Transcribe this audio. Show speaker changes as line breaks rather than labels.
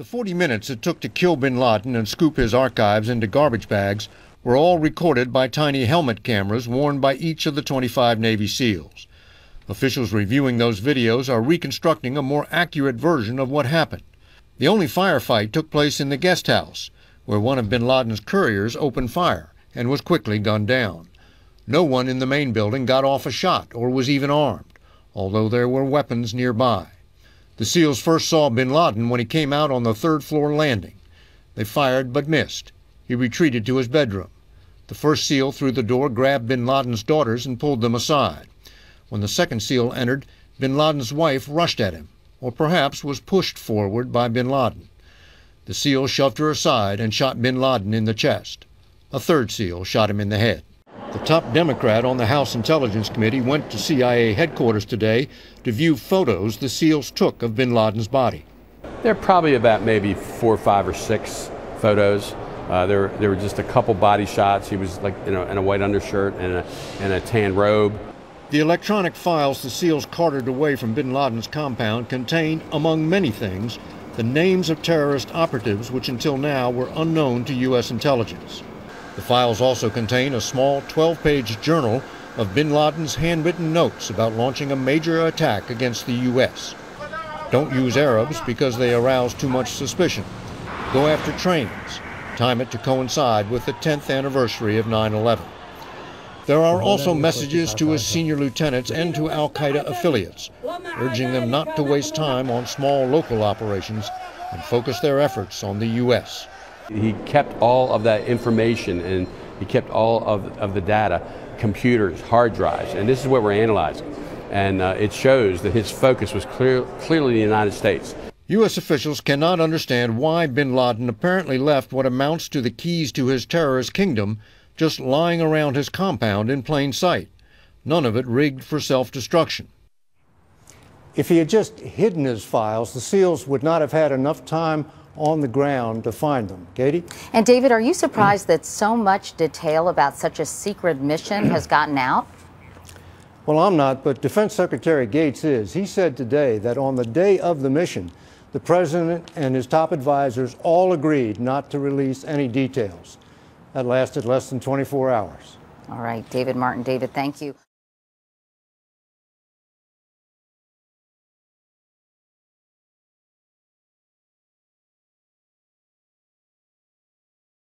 The 40 minutes it took to kill bin Laden and scoop his archives into garbage bags were all recorded by tiny helmet cameras worn by each of the 25 Navy SEALs. Officials reviewing those videos are reconstructing a more accurate version of what happened. The only firefight took place in the guest house, where one of bin Laden's couriers opened fire and was quickly gunned down. No one in the main building got off a shot or was even armed, although there were weapons nearby. The SEALs first saw bin Laden when he came out on the third floor landing. They fired but missed. He retreated to his bedroom. The first SEAL through the door grabbed bin Laden's daughters and pulled them aside. When the second SEAL entered, bin Laden's wife rushed at him, or perhaps was pushed forward by bin Laden. The SEAL shoved her aside and shot bin Laden in the chest. A third SEAL shot him in the head. The top Democrat on the House Intelligence Committee went to CIA headquarters today to view photos the SEALs took of bin Laden's body.
There are probably about maybe four, five, or six photos. Uh, there, there were just a couple body shots. He was like in a, in a white undershirt and a, and a tan robe.
The electronic files the SEALs carted away from bin Laden's compound contain, among many things, the names of terrorist operatives which until now were unknown to U.S. intelligence. The files also contain a small 12 page journal of bin Laden's handwritten notes about launching a major attack against the U.S. Don't use Arabs because they arouse too much suspicion. Go after trains. Time it to coincide with the 10th anniversary of 9 11. There are also messages to his senior lieutenants and to Al Qaeda affiliates, urging them not to waste time on small local operations and focus their efforts on the U.S.
He kept all of that information and he kept all of, of the data, computers, hard drives, and this is what we're analyzing. And uh, it shows that his focus was clear, clearly the United States.
U.S. officials cannot understand why bin Laden apparently left what amounts to the keys to his terrorist kingdom just lying around his compound in plain sight. None of it rigged for self destruction.
If he had just hidden his files, the SEALs would not have had enough time on the ground to find them. Katie?
And David, are you surprised that so much detail about such a secret mission has gotten out?
Well, I'm not, but Defense Secretary Gates is. He said today that on the day of the mission, the president and his top advisors all agreed not to release any details. That lasted less than 24 hours.
All right, David Martin. David, thank you.